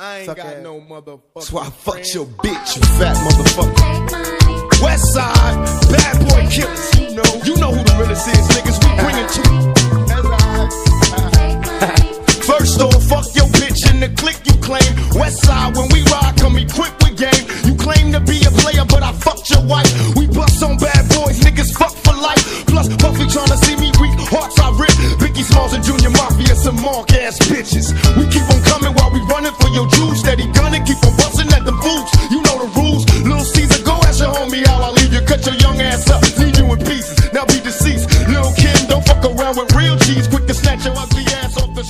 I ain't Suck got ass. no motherfucker. That's why I fucked your bitch, you fat motherfucker. West side, bad boy killers. You know, you know who the realest is, niggas. We bring it to First off, fuck your bitch in the clique you claim. West side, when we ride, come equipped with game. You claim to be a player, but I fucked your wife. We bust on bad boys, niggas fuck for life. Plus, Puffy tryna see me weak, hearts I rip. Biggie Smalls and Junior Mafia, some mark ass bitches. We keep on coming while we gun and keep on busting at them fools. You know the rules. Little Caesar, go ask your homie how I leave you. Cut your young ass up, leave you in pieces. Now be deceased. Lil' Kim, don't fuck around with real cheese. Quick to snatch your ugly ass off the